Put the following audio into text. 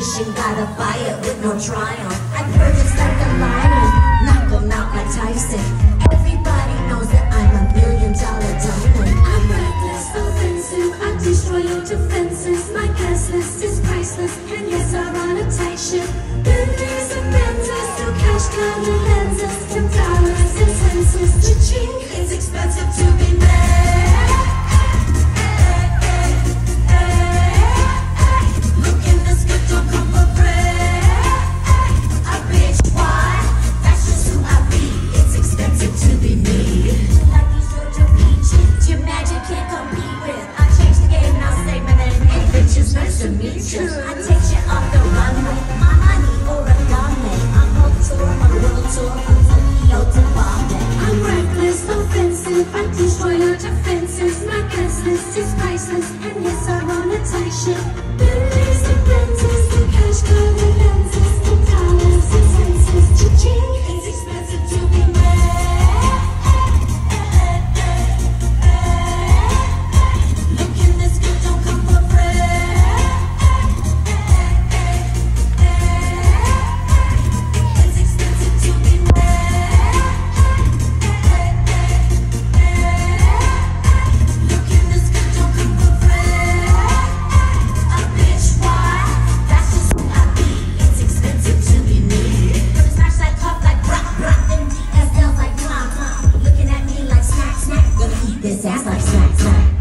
magician got a fire with no triumph. I purchase like a lion, knock 'em out like Tyson. Everybody knows that I'm a million dollar diamond. I'm reckless, offensive. I destroy your defenses. My guest list is priceless, and yes, I run a tight ship. Bentleys and Benzes, no cash kind of lenses. Ten dollars and senses. Cha-ching, true. I take you off the runway. My money origami. I'm on tour, on world tour, from Tokyo to Bombay. I'm reckless, offensive. I destroy your defenses. My guessless is priceless. And This ass like smack, smack.